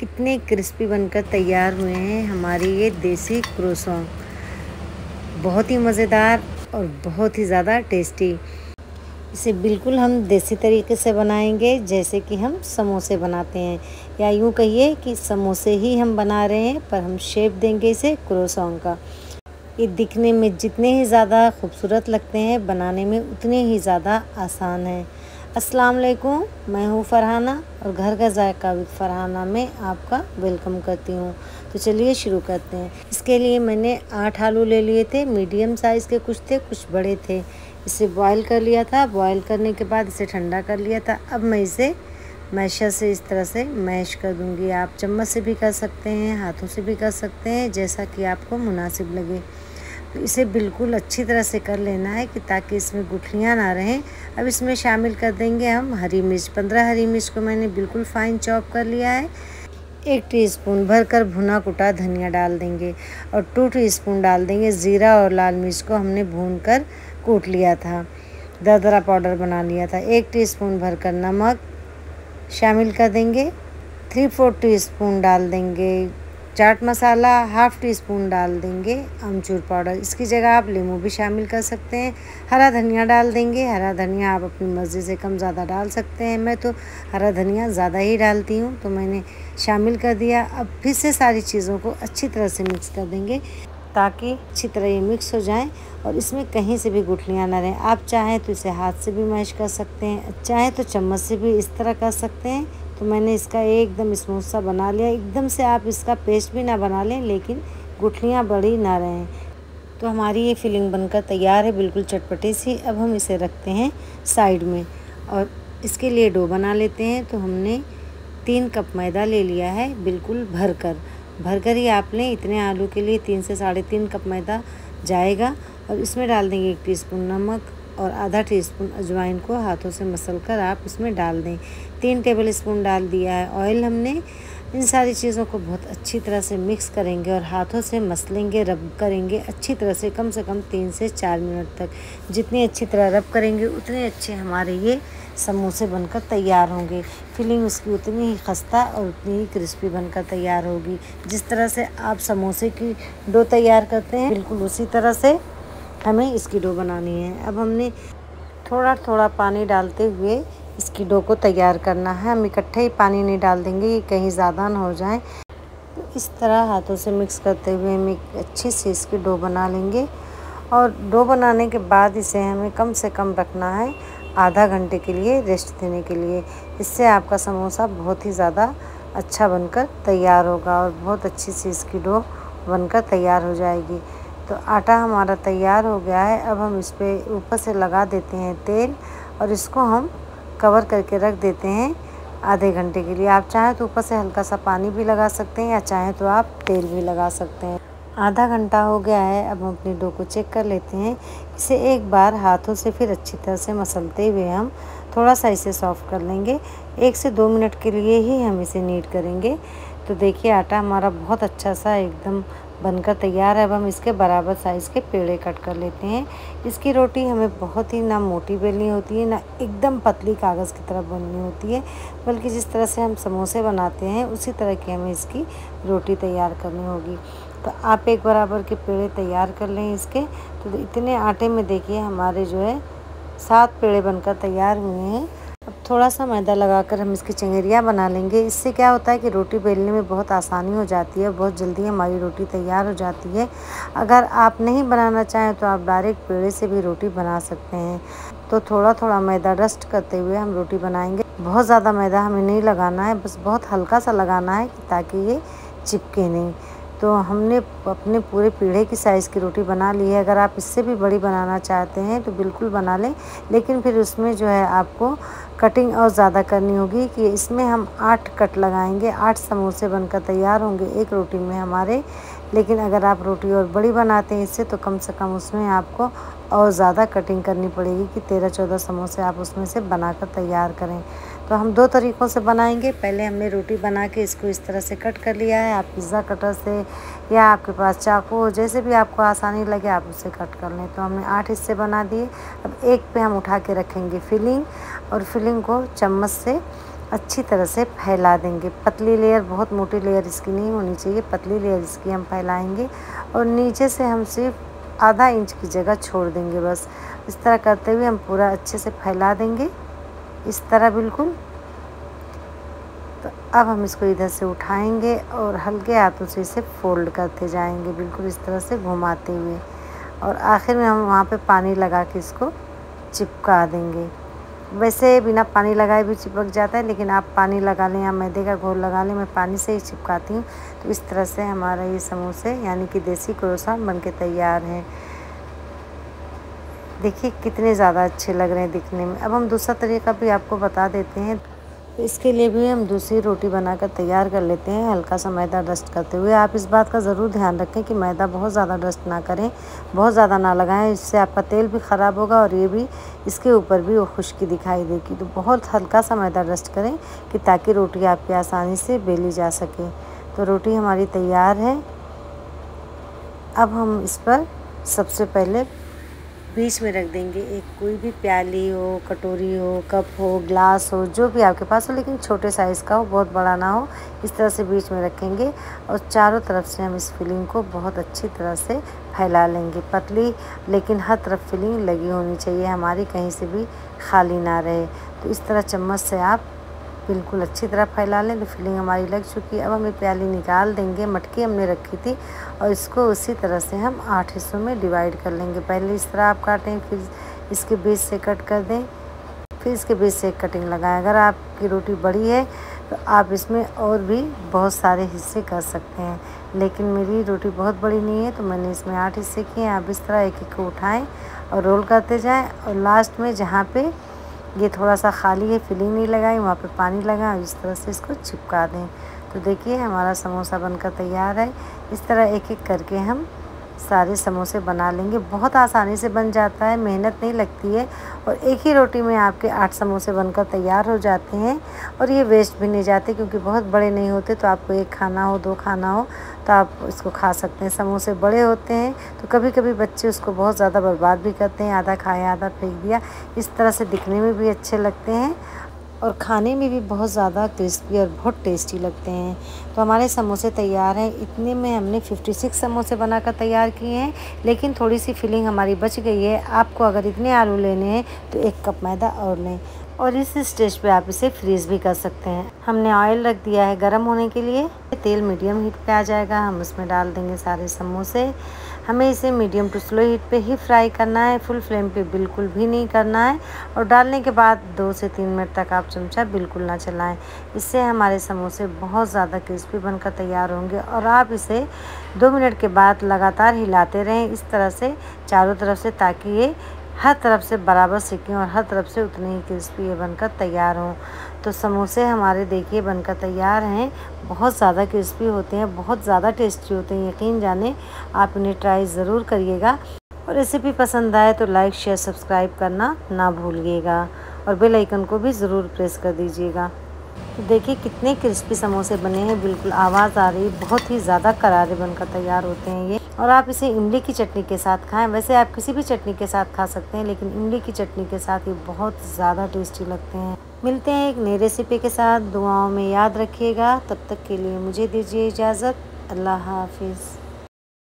कितने क्रिस्पी बनकर तैयार हुए हैं हमारे ये देसी क्रोसों। बहुत ही मज़ेदार और बहुत ही ज़्यादा टेस्टी। इसे बिल्कुल हम देसी तरीके से बनाएँगे, जैसे कि हम समोसे बनाते हैं। या यूँ कहिए कि समोसे ही हम बना रहे हैं, पर हम शेप देंगे इसे क्रोसों का। ये दिखने में जितने ही ज़्यादा खूबसूरत लगते हैं, बनाने में उतने ही ज़्यादा आसान हैं। अस्सलाम वालेकुम मैं हूँ फरहाना और घर का जायका विद फरहाना में आपका वेलकम करती हूँ। तो चलिए शुरू करते हैं। इसके लिए मैंने आठ आलू ले लिए थे, मीडियम साइज़ के कुछ थे, कुछ बड़े थे। इसे बॉईल कर लिया था बॉईल करने के बाद इसे ठंडा कर लिया था। अब मैं इसे मैशर से इस तरह से मैश कर दूँगी। आप चम्मच से भी कर सकते हैं, हाथों से भी कर सकते हैं, जैसा कि आपको मुनासिब लगे। तो इसे बिल्कुल अच्छी तरह से कर लेना है कि ताकि इसमें गुठलियाँ ना रहें। अब इसमें शामिल कर देंगे हम हरी मिर्च। पंद्रह हरी मिर्च को मैंने बिल्कुल फाइन चॉप कर लिया है। एक टीस्पून भर कर भुना कुटा धनिया डाल देंगे और टू टीस्पून डाल देंगे ज़ीरा और लाल मिर्च को हमने भून कर कूट लिया था। दरदरा पाउडर बना लिया था। एक टीस्पून भर कर नमक शामिल कर देंगे। थ्री फोर टी स्पून डाल देंगे chaat masala half teaspoon डाल देंगे, अमचूर पाउडर। इसकी जगह आप लींबू भी शामिल कर सकते हैं। हरा धनिया डाल देंगे। हरा धनिया आप अपनी मर्ज़ी से कम ज़्यादा डाल सकते हैं। मैं तो हरा धनिया ज़्यादा ही डालती हूँ तो मैंने शामिल कर दिया। अब फिर से सारी चीज़ों को अच्छी तरह से मिक्स कर देंगे, ताकि अच्छी तरह ये मिक्स हो जाए और इसमें कहीं से भी गुठलियाँ ना रहें। आप चाहें तो इसे हाथ से भी मैश कर सकते हैं, चाहें तो चम्मच से भी इस तरह कर सकते हैं। तो मैंने इसका एकदम स्मूथ सा बना लिया। एकदम से आप इसका पेस्ट भी ना बना लें, लेकिन गुठलियाँ बड़ी ना रहें। तो हमारी ये फिलिंग बनकर तैयार है, बिल्कुल चटपटी सी। अब हम इसे रखते हैं साइड में और इसके लिए डो बना लेते हैं। तो हमने तीन कप मैदा ले लिया है, बिल्कुल भर कर भर कर ही आप लें, इतने आलू के लिए तीन से साढ़े तीन कप मैदा जाएगा। और इसमें डाल देंगे एक टीस्पून नमक। और आधा टीस्पून अजवाइन को हाथों से मसल कर आप इसमें डाल दें। तीन टेबल स्पून डाल दिया है ऑयल हमने। इन सारी चीज़ों को बहुत अच्छी तरह से मिक्स करेंगे और हाथों से मसलेंगे रब करेंगे अच्छी तरह से, कम से कम तीन से चार मिनट तक। जितनी अच्छी तरह रब करेंगे, उतने अच्छे हमारे ये समोसे बनकर तैयार होंगे। फिलिंग उसकी उतनी ही खस्ता और उतनी ही क्रिस्पी बनकर तैयार होगी। जिस तरह से आप समोसे की डो तैयार करते हैं, बिल्कुल उसी तरह से हमें इसकी डो बनानी है। अब हमने थोड़ा थोड़ा पानी डालते हुए इसकी डो को तैयार करना है। हम इकट्ठे ही पानी नहीं डाल देंगे कि कहीं ज़्यादा ना हो जाए। इस तरह हाथों से मिक्स करते हुए हम एक अच्छी सी इसकी डो बना लेंगे। और डो बनाने के बाद इसे हमें कम से कम रखना है आधा घंटे के लिए रेस्ट देने के लिए। इससे आपका समोसा बहुत ही ज़्यादा अच्छा बनकर तैयार होगा और बहुत अच्छी सी इसकी डो बनकर तैयार हो जाएगी। तो आटा हमारा तैयार हो गया है। अब हम इस पर ऊपर से लगा देते हैं तेल और इसको हम कवर करके रख देते हैं आधे घंटे के लिए। आप चाहें तो ऊपर से हल्का सा पानी भी लगा सकते हैं या चाहें तो आप तेल भी लगा सकते हैं। आधा घंटा हो गया है। अब हम अपनी डो को चेक कर लेते हैं। इसे एक बार हाथों से फिर अच्छी तरह से मसलते हुए हम थोड़ा सा इसे सॉफ्ट कर लेंगे। एक से दो मिनट के लिए ही हम इसे नीट करेंगे। तो देखिए, आटा हमारा बहुत अच्छा सा एकदम बनकर तैयार है। अब हम इसके बराबर साइज़ के पेड़े कट कर लेते हैं। इसकी रोटी हमें बहुत ही ना मोटी बेलनी होती है, ना एकदम पतली कागज़ की तरह बननी होती है, बल्कि जिस तरह से हम समोसे बनाते हैं, उसी तरह की हमें इसकी रोटी तैयार करनी होगी। तो आप एक बराबर के पेड़े तैयार कर लें इसके। तो इतने आटे में देखिए हमारे जो है सात पेड़े बनकर तैयार हुए हैं। थोड़ा सा मैदा लगाकर हम इसकी चंगेरियाँ बना लेंगे। इससे क्या होता है कि रोटी बेलने में बहुत आसानी हो जाती है बहुत जल्दी हमारी रोटी तैयार हो जाती है। अगर आप नहीं बनाना चाहें तो आप डायरेक्ट पेड़े से भी रोटी बना सकते हैं। तो थोड़ा थोड़ा मैदा डस्ट करते हुए हम रोटी बनाएँगे। बहुत ज़्यादा मैदा हमें नहीं लगाना है, बस बहुत हल्का सा लगाना है ताकि ये चिपके नहीं। तो हमने अपने पूरे पीढ़े की साइज़ की रोटी बना ली है। अगर आप इससे भी बड़ी बनाना चाहते हैं तो बिल्कुल बना लें, लेकिन फिर उसमें जो है आपको कटिंग और ज़्यादा करनी होगी कि इसमें हम आठ कट लगाएँगे। आठ समोसे बनकर तैयार होंगे एक रोटी में हमारे। लेकिन अगर आप रोटी और बड़ी बनाते हैं इससे तो कम से कम उसमें आपको और ज़्यादा कटिंग करनी पड़ेगी कि तेरह चौदह समोसे आप उसमें से बनाकर तैयार करें। तो हम दो तरीक़ों से बनाएँगे। पहले हमने रोटी बना के इसको इस तरह से कट कर लिया है। आप पिज़्ज़ा कटर से या आपके पास चाकू जैसे भी आपको आसानी लगे, आप उसे कट कर लें। तो हमने आठ हिस्से बना दिए। अब एक पे हम उठा के रखेंगे फिलिंग और फिलिंग को चम्मच से अच्छी तरह से फैला देंगे। पतली लेयर बहुत मोटी लेयर इसकी नहीं होनी चाहिए। पतली लेयर इसकी हम फैलाएँगे और नीचे से हम सिर्फ़ आधा इंच की जगह छोड़ देंगे बस। इस तरह करते हुए हम पूरा अच्छे से फैला देंगे। इस तरह बिल्कुल। तो अब हम इसको इधर से उठाएँगे और हल्के हाथों से इसे फोल्ड करते जाएँगे, बिल्कुल इस तरह से घुमाते हुए। और आखिर में हम वहाँ पे पानी लगा के इसको चिपका देंगे। वैसे बिना पानी लगाए भी चिपक जाता है, लेकिन आप पानी लगा लें, या मैदे का घोल लगा लें, मैं पानी से ही चिपकाती हूँ। तो इस तरह से हमारा ये समोसे, यानी कि देसी क्रोसा बन के तैयार हैं। देखिए, कितने ज़्यादा अच्छे लग रहे हैं दिखने में। अब हम दूसरा तरीका भी आपको बता देते हैं। तो इसके लिए भी हम दूसरी रोटी बनाकर तैयार कर लेते हैं, हल्का सा मैदा डस्ट करते हुए। आप इस बात का ज़रूर ध्यान रखें कि मैदा बहुत ज़्यादा डस्ट ना करें, बहुत ज़्यादा ना लगाएँ, इससे आपका तेल भी ख़राब होगा और ये भी इसके ऊपर भी वो खुश्की दिखाई देगी। तो बहुत हल्का सा मैदा डस्ट करें कि ताकि रोटी आपकी आसानी से बेली जा सके। तो रोटी हमारी तैयार है। अब हम इस पर सबसे पहले बीच में रख देंगे। एक कोई भी प्याली हो, कटोरी हो, कप हो, ग्लास हो, जो भी आपके पास हो, लेकिन छोटे साइज़ का हो, बहुत बड़ा ना हो, इस तरह से बीच में रखेंगे और चारों तरफ़ से हम इस फिलिंग को बहुत अच्छी तरह से फैला लेंगे। पतली, लेकिन हर तरफ़ फिलिंग लगी होनी चाहिए, हमारी कहीं से भी खाली ना रहे। तो इस तरह चम्मच से आप बिल्कुल अच्छी तरह फैला लें। तो फिलिंग हमारी लग चुकी है। अब हम ये प्याली निकाल देंगे। मटकी हमने रखी थी और इसको उसी तरह से हम आठ हिस्सों में डिवाइड कर लेंगे। पहले इस तरह आप काटें, फिर इसके बीच से कट कर दें। फिर इसके बीच से कटिंग लगाएँ। अगर आपकी रोटी बड़ी है तो आप इसमें और भी बहुत सारे हिस्से कर सकते हैं। लेकिन मेरी रोटी बहुत बड़ी नहीं है तो मैंने इसमें आठ हिस्से किए हैं। आप इस तरह एक एक को उठाएँ और रोल करते जाएँ। और लास्ट में जहाँ पे ये थोड़ा सा खाली है, फिलिंग नहीं लगाई, वहाँ पे पानी लगा इस तरह से इसको चिपका दें। तो देखिए, हमारा समोसा बनकर तैयार है। इस तरह एक एक करके हम सारे समोसे बना लेंगे। बहुत आसानी से बन जाता है, मेहनत नहीं लगती है और एक ही रोटी में आपके आठ समोसे बनकर तैयार हो जाते हैं और ये वेस्ट भी नहीं जाते क्योंकि बहुत बड़े नहीं होते तो आपको एक खाना हो, दो खाना हो तो आप इसको खा सकते हैं। समोसे बड़े होते हैं तो कभी कभी बच्चे उसको बहुत ज़्यादा बर्बाद भी करते हैं, आधा खाया, आधा फेंक दिया। इस तरह से दिखने में भी अच्छे लगते हैं और खाने में भी बहुत ज़्यादा क्रिस्पी और बहुत टेस्टी लगते हैं। तो हमारे समोसे तैयार हैं। इतने में हमने 56 समोसे बनाकर तैयार किए हैं, लेकिन थोड़ी सी फिलिंग हमारी बच गई है। आपको अगर इतने आलू लेने हैं तो एक कप मैदा और लें। और इस स्टेज पे आप इसे फ्रीज़ भी कर सकते हैं। हमने ऑयल रख दिया है गर्म होने के लिए। तेल मीडियम हीट पे आ जाएगा। हम उसमें डाल देंगे सारे समोसे। हमें इसे मीडियम टू स्लो हीट पे ही फ्राई करना है फुल फ्लेम पे बिल्कुल भी नहीं करना है और डालने के बाद दो से तीन मिनट तक आप चमचा बिल्कुल ना चलाएँ। इससे हमारे समोसे बहुत ज़्यादा क्रिस्पी बनकर तैयार होंगे और आप इसे दो मिनट के बाद लगातार हिलाते रहें इस तरह से चारों तरफ़ से ताकि ये हर तरफ़ से बराबर सीखें और हर तरफ़ से उतनी ही क्रिस्पी ये बनकर तैयार हों। तो समोसे हमारे देखिए बनकर तैयार हैं। बहुत ज़्यादा क्रिस्पी होते हैं, बहुत ज़्यादा टेस्टी होते हैं, यकीन जाने आप इन्हें ट्राई ज़रूर करिएगा। और रेसिपी पसंद आए तो लाइक, शेयर, सब्सक्राइब करना ना भूलिएगा। और बेल आइकन को भी ज़रूर प्रेस कर दीजिएगा। तो देखिए कितने क्रिस्पी समोसे बने हैं, बिल्कुल आवाज़ आ रही बहुत ही ज़्यादा करारे बनकर तैयार होते हैं ये। और आप इसे इमली की चटनी के साथ खाएँ। वैसे आप किसी भी चटनी के साथ खा सकते हैं, लेकिन इमली की चटनी के साथ ये बहुत ज़्यादा टेस्टी लगते हैं। मिलते हैं एक नई रेसिपी के साथ। दुआओं में याद रखिएगा। तब तक के लिए मुझे दीजिए इजाज़त। अल्लाह हाफिज़।